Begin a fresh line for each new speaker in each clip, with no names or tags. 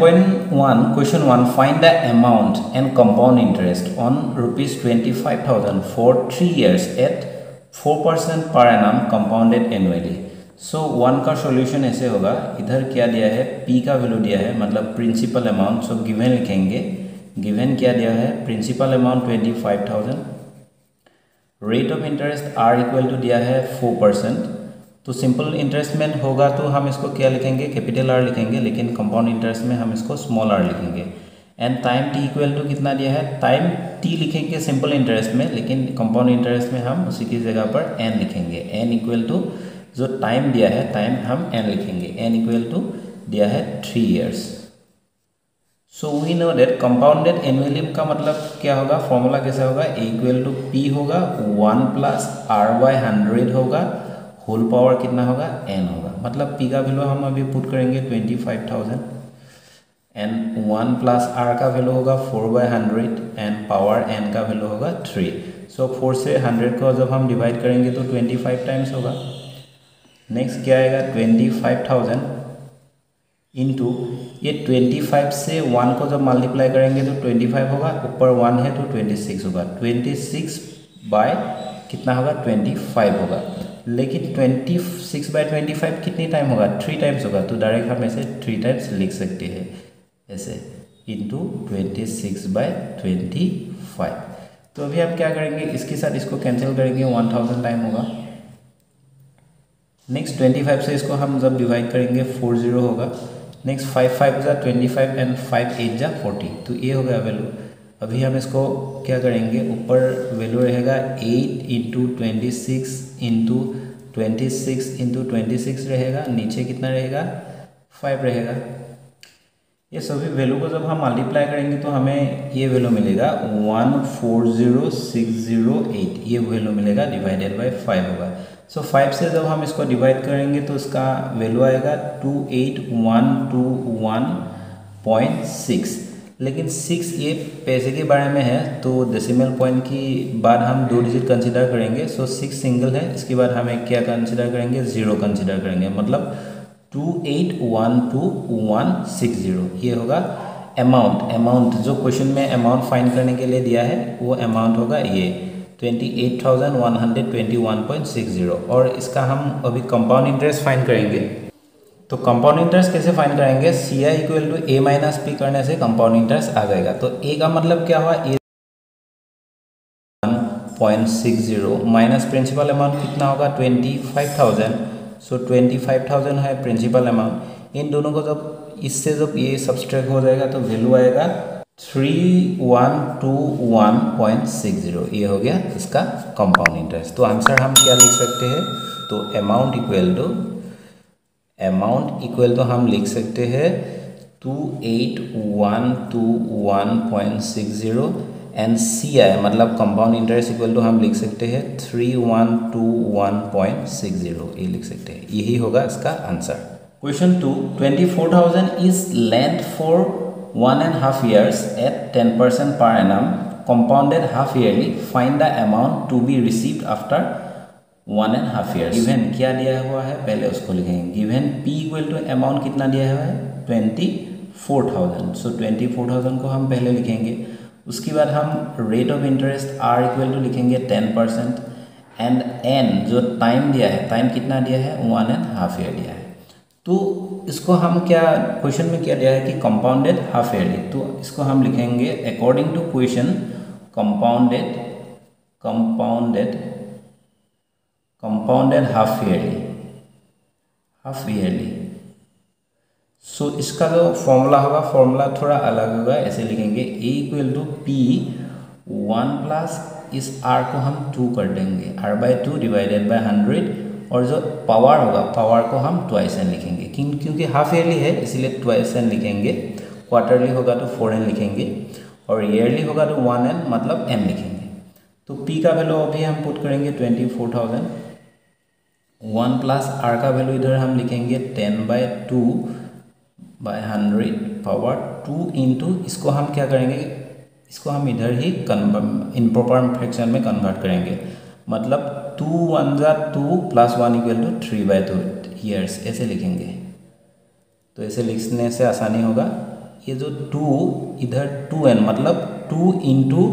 10.1 question 1 find the amount and compound interest on rupees 25000 for 3 years at 4% per annum compounded annually. So so, one का solution ऐसे होगा इधर क्या दिया है? पी का वैल्यू दिया है मतलब प्रिंसिपल अमाउंट सो गिवन लिखेंगे। गिवन क्या दिया है? Principal amount twenty five thousand rate of interest r equal to दिया है फोर परसेंट तो सिंपल इंटरेस्ट में होगा तो हम इसको क्या लिखेंगे? कैपिटल आर लिखेंगे, लेकिन कंपाउंड इंटरेस्ट में हम इसको स्मॉल आर लिखेंगे। And time t equal to कितना दिया है? टाइम टी लिखेंगे सिंपल इंटरेस्ट में, लेकिन कंपाउंड इंटरेस्ट में हम उसी की जगह पर एन लिखेंगे। एन इक्वल टू जो टाइम दिया है टाइम हम एन लिखेंगे। एन इक्वल टू दिया है three years so we know that compounded annually का मतलब क्या होगा? फॉर्मूला कैसा होगा? ए इक्वल टू पी होगा one plus r by hundred होगा। होल पावर कितना होगा? एन होगा। मतलब पी का वैल्यू हम अभी पुट करेंगे twenty five thousand and one plus r का वैल्यू होगा four by hundred and power n का वैल्यू होगा थ्री सो फोर से हंड्रेड को जब हम डिवाइड करेंगे तो ट्वेंटी फाइव टाइम्स होगा। नेक्स्ट क्या आएगा? ट्वेंटी फाइव थाउज़ेंड इंटू ये ट्वेंटी फाइव से वन को जब मल्टीप्लाई करेंगे तो ट्वेंटी फाइव होगा। ऊपर वन है तो ट्वेंटी सिक्स होगा। ट्वेंटी सिक्स बाय कितना होगा? ट्वेंटी फाइव होगा। लेकिन twenty six by twenty five कितनी टाइम होगा? थ्री टाइम्स होगा। तो डायरेक्ट हम ऐसे थ्री टाइम्स लिख सकते हैं। ऐसे into twenty six by twenty five तो अभी आप क्या करेंगे? इसके साथ इसको कैंसिल करेंगे। वन थाउज़ेंड टाइम होगा। नेक्स्ट ट्वेंटी फाइव से इसको हम जब डिवाइड करेंगे फोर ज़ीरो होगा। नेक्स्ट फाइव फाइव ज़ा twenty five and five eight ज़ा फोर्टी तो ये हो गया वैल्यू अभी हम इसको क्या करेंगे? ऊपर वैल्यू रहेगा eight into twenty six into twenty six into twenty six रहेगा नीचे कितना रहेगा? फाइव रहेगा। ये सभी वैल्यू को जब हम मल्टीप्लाई करेंगे तो हमें ये वैल्यू मिलेगा one four zero six zero eight ये वैल्यू मिलेगा डिवाइडेड बाई फाइव होगा। सो so, फाइव से जब हम इसको डिवाइड करेंगे तो इसका वैल्यू आएगा two eight one two one point six लेकिन सिक्स ये पैसे के बारे में है तो डेसिमल पॉइंट की बाद हम दो डिजिट कंसिडर करेंगे सो सिक्स सिंगल है, इसके बाद हमें क्या कंसिडर करेंगे? ज़ीरो कंसिडर करेंगे मतलब two eight one two one six zero ये होगा अमाउंट अमाउंट जो क्वेश्चन में अमाउंट फाइंड करने के लिए दिया है, वो अमाउंट होगा ये twenty eight thousand one hundred twenty one point six zero और इसका हम अभी कंपाउंड इंटरेस्ट फाइंड करेंगे। तो कंपाउंड इंटरेस्ट कैसे फाइंड करेंगे C I equal to A minus P करने से कंपाउंड इंटरेस्ट आ जाएगा। तो ए का मतलब क्या हुआ? A point six zero minus principal amount कितना होगा? Twenty five thousand so twenty five thousand है प्रिंसिपल अमाउंट इन दोनों को जब, इससे जब ये सब्सट्रैक्ट हो जाएगा तो वैल्यू आएगा three one two one point six zero ये हो गया इसका कंपाउंड इंटरेस्ट तो आंसर हम क्या लिख सकते हैं? तो amount equal to amount equal तो हम लिख सकते हैं two eight one two one point six zero and C I मतलब कंपाउंड इंटरेस्ट इक्वल टू हम लिख सकते हैं three one two one point six zero ये लिख सकते हैं। यही होगा इसका answer question two twenty four thousand is lent for one and half years at ten percent per annum compounded half yearly, find the amount to be received after one and half year given क्या दिया हुआ है? पहले उसको लिखेंगे। Given P equal to amount कितना दिया हुआ है? Twenty four thousand so twenty four thousand को हम पहले लिखेंगे। उसके बाद हम rate of interest r equal to लिखेंगे टेन परसेंट एंड एन जो टाइम दिया है टाइम कितना दिया है? वन एंड हाफ़ ईयर दिया है। तो इसको हम क्या क्वेश्चन में क्या दिया है कि कंपाउंडेड हाफ़ ईयरली तो इसको हम लिखेंगे according to question compounded compounded compounded half yearly half yearly so इसका जो फॉर्मूला होगा फॉर्मूला थोड़ा अलग होगा, ऐसे लिखेंगे A equal to P one plus इस आर को हम टू कर देंगे। R by two divided by hundred और जो पावर होगा पावर को हम ट्वाइस एन लिखेंगे। क्योंकि हाफ़ ईयरली है, इसीलिए ट्वाइस एन लिखेंगे। क्वार्टरली होगा तो फोर एन लिखेंगे और ईयरली होगा तो वन एन मतलब एम लिखेंगे। तो पी का वैल्यू अभी हम पुट करेंगे twenty four thousand one plus r का वैल्यू इधर हम लिखेंगे ten by two by hundred power two into इसको हम क्या करेंगे? इसको हम इधर ही इन प्रॉपर फ्रैक्शन में कन्वर्ट करेंगे। मतलब टू वन ज़ा two plus one equal to three by two years ऐसे लिखेंगे। तो ऐसे लिखने से आसानी होगा। ये जो टू इधर टू एन मतलब two into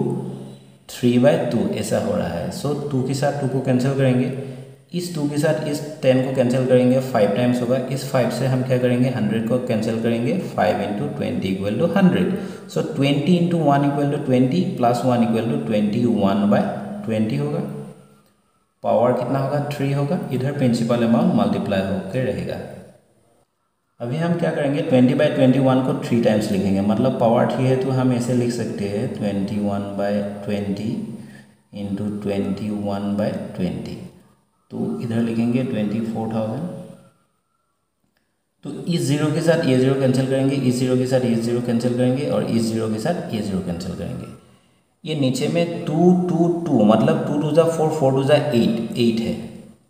three by two ऐसा हो रहा है। सो so, टू के साथ टू को कैंसिल करेंगे। इस टू के साथ इस टेन को कैंसिल करेंगे फाइव टाइम्स होगा। इस फाइव से हम क्या करेंगे? हंड्रेड को कैंसिल करेंगे। Five into twenty equal to hundred so twenty into one equal to twenty plus one equal to twenty one by twenty होगा। पावर कितना होगा? थ्री होगा। इधर प्रिंसिपल अमाउंट मल्टीप्लाई होकर रहेगा। अभी हम क्या करेंगे? ट्वेंटी बाई ट्वेंटी वन को थ्री टाइम्स लिखेंगे। मतलब पावर थ्री है तो हम ऐसे लिख सकते हैं। Twenty one by twenty into twenty one by twenty तो इधर लिखेंगे ट्वेंटी फोर थाउज़ेंड तो इस ज़ीरो के साथ ये ज़ीरो कैंसिल करेंगे इस ज़ीरो के साथ ये ज़ीरो कैंसिल करेंगे और इस ज़ीरो के साथ ये ज़ीरो कैंसिल करेंगे। ये नीचे में टू टू टू मतलब टू टू ज़ा फोर फोर टू ज़ा एट एट है।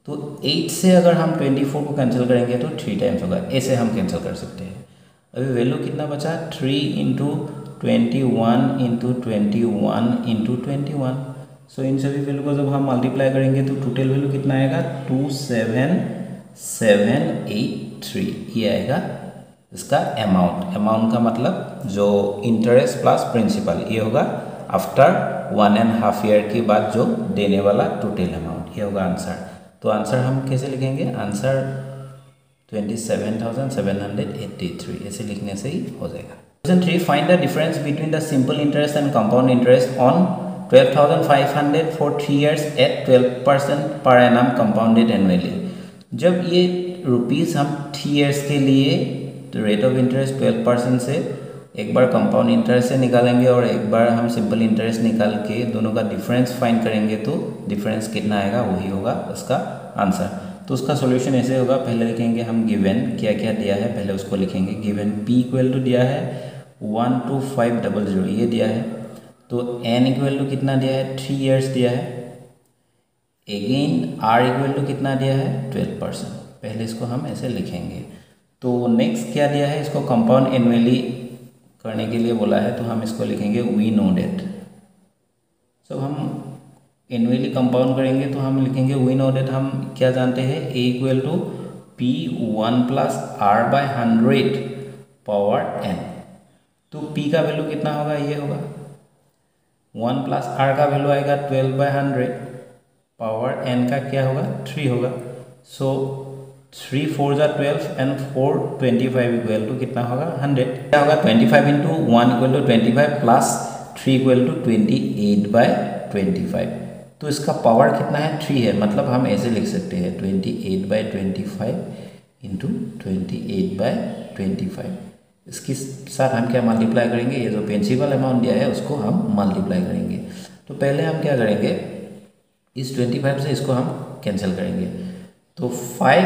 तो एट से अगर हम ट्वेंटी फोर को कैंसिल करेंगे तो थ्री टाइम्स होगा। ऐसे हम कैंसिल कर सकते हैं। अभी वैल्यू कितना बचा? Three into twenty one into twenty one into twenty one so इन सभी वैल्यू को जब हम मल्टीप्लाई करेंगे तो टोटल वैल्यू कितना आएगा? Two seven seven eight three ये आएगा इसका अमाउंट अमाउंट का मतलब जो इंटरेस्ट प्लस प्रिंसिपल ये होगा after one and half year के बाद जो देने वाला टोटल अमाउंट ये होगा आंसर तो आंसर हम कैसे लिखेंगे? आंसर ट्वेंटी सेवन थाउज़ेंड ऐसे लिखने से ही हो जाएगा. Question three find the difference between the simple interest and compound interest on 12,500 for three years at 12 percent per annum compounded annually जब ये रुपीज़ हम थ्री ईयर्स के लिए तो rate of interest twelve percent से एक बार कंपाउंड इंटरेस्ट से निकालेंगे और एक बार हम सिंपल इंटरेस्ट निकाल के दोनों का डिफरेंस फाइंड करेंगे तो डिफरेंस कितना आएगा वही होगा उसका आंसर तो उसका सॉल्यूशन ऐसे होगा पहले लिखेंगे हम गिवन क्या क्या दिया है पहले उसको लिखेंगे गिवन पी इक्वल टू दिया है one two five double zero ये दिया है। तो एन इक्वल टू कितना दिया है? थ्री ईयर्स दिया है। एगेन आर इक्वल टू कितना दिया है? ट्वेल्व परसेंट पहले इसको हम ऐसे लिखेंगे। तो नेक्स्ट क्या दिया है? इसको कंपाउंड एनुअली करने के लिए बोला है तो हम इसको लिखेंगे वी नो डेट सब हम एनुअली कंपाउंड करेंगे तो हम लिखेंगे वी नो डेट हम क्या जानते हैं? A equal to P one plus R by hundred power N तो पी का वैल्यू कितना होगा? ये होगा। वन प्लस आर का वैल्यू आएगा twelve by hundred, power N का क्या होगा? थ्री होगा। सो थ्री फोर ज़ा twelve and four twenty five equal to कितना होगा? हंड्रेड। क्या होगा? Twenty five into one equal to twenty five plus three equal to twenty eight by twenty five तो इसका पावर कितना है? थ्री है। मतलब हम ऐसे लिख सकते हैं twenty eight by twenty five into twenty eight by twenty five इसके साथ हम क्या मल्टीप्लाई करेंगे? ये जो प्रिंसिपल अमाउंट दिया है, उसको हम मल्टीप्लाई करेंगे। तो पहले हम क्या करेंगे? इस ट्वेंटी फाइव से इसको हम कैंसिल करेंगे। तो five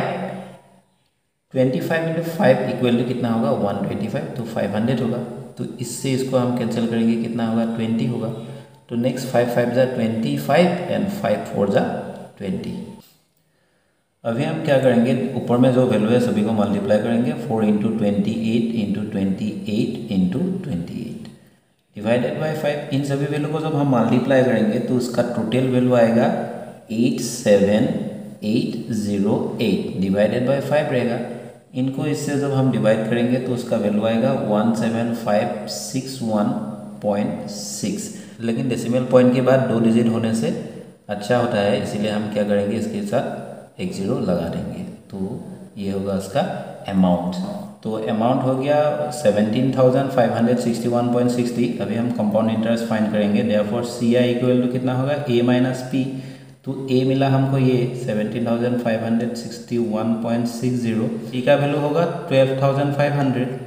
twenty five into five equal to कितना होगा? वन ट्वेंटी फाइव तो फाइव हंड्रेड होगा। तो इससे इसको हम कैंसिल करेंगे, कितना होगा? ट्वेंटी होगा। तो नेक्स्ट फाइव फाइव ज़ा twenty five and five four ज़ा ट्वेंटी अभी हम क्या करेंगे? ऊपर में जो वैल्यू है, सभी को मल्टीप्लाई करेंगे। Four into twenty eight into twenty eight into twenty eight divided by five इन सभी वैल्यू को जब हम मल्टीप्लाई करेंगे तो उसका टोटल वैल्यू आएगा eight seven eight zero eight divided by five रहेगा। इनको इससे जब हम डिवाइड करेंगे तो उसका वैल्यू आएगा one seven five six one point six लेकिन डेसिमल पॉइंट के बाद दो डिजिट होने से अच्छा होता है, इसीलिए हम क्या करेंगे, इसके साथ एक ज़ीरो लगा देंगे। तो ये होगा उसका अमाउंट तो अमाउंट हो गया seventeen thousand five hundred sixty one point sixty अभी हम कंपाउंड इंटरेस्ट फाइंड करेंगे। Therefore C I equal to कितना होगा? ए माइनस पी तो ए मिला हमको ये seventeen thousand five hundred sixty one point six zero P का वैल्यू होगा ट्वेल्व थाउज़ेंड फाइव हंड्रेड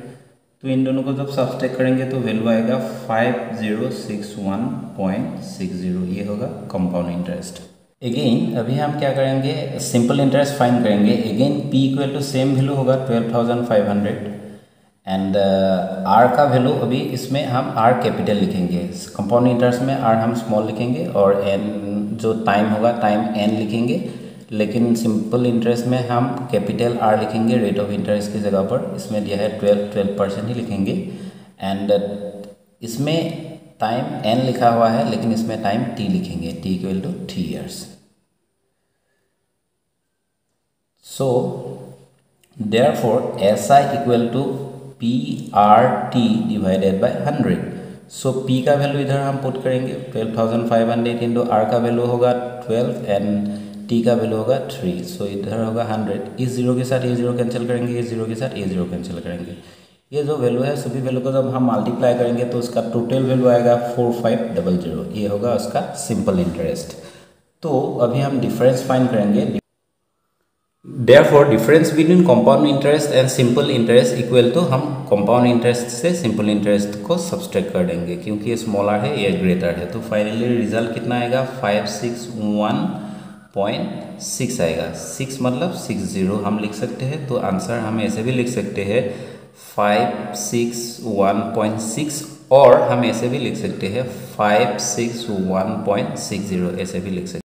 तो इन दोनों को जब सब्सटेक करेंगे तो वैल्यू आएगा five zero six one point six zero ये होगा कंपाउंड इंटरेस्ट अगेन अभी हम क्या करेंगे? सिंपल इंटरेस्ट फाइन करेंगे। Again P equal to same value होगा twelve thousand five hundred and R का वैल्यू अभी इसमें हम आर कैपिटल लिखेंगे। कंपाउंड इंटरेस्ट में आर हम स्मॉल लिखेंगे और एन जो टाइम होगा टाइम एन लिखेंगे। लेकिन सिंपल इंटरेस्ट में हम कैपिटल आर लिखेंगे रेट ऑफ़ इंटरेस्ट की जगह पर। इसमें दिया है ट्वेल्व ट्वेल्व परसेंट ही लिखेंगे। एंड इसमें टाइम एन लिखा हुआ है, लेकिन इसमें टाइम टी लिखेंगे T equal to three years so therefore S I equal to P R T divided by hundred so P का वैल्यू इधर हम पुट करेंगे twelve thousand five hundred into R का वैल्यू होगा ट्वेल्व एंड टी का value होगा three so इधर होगा हंड्रेड इस ज़ीरो के साथ ये ज़ीरो कैंसिल करेंगे इस ज़ीरो के साथ ये ज़ीरो कैंसिल करेंगे. ये जो वैल्यू है, सभी वैल्यू को जब हम मल्टीप्लाई करेंगे तो उसका टोटल वैल्यू आएगा फोर फाइव डबल ज़ीरो ये होगा उसका सिंपल इंटरेस्ट तो अभी हम डिफरेंस फाइंड करेंगे. Therefore difference between compound interest and simple interest equal to हम कंपाउंड इंटरेस्ट से सिंपल इंटरेस्ट को सब्सट्रैक्ट कर देंगे, क्योंकि ये स्मॉलर है, ये ग्रेटर है. तो फाइनली रिज़ल्ट कितना आएगा? Five six one point six आएगा. सिक्स मतलब सिक्स ज़ीरो हम लिख सकते हैं तो आंसर हम ऐसे भी लिख सकते हैं. Five six one point six और हम ऐसे भी लिख सकते हैं five six one point six zero ऐसे भी लिख सकते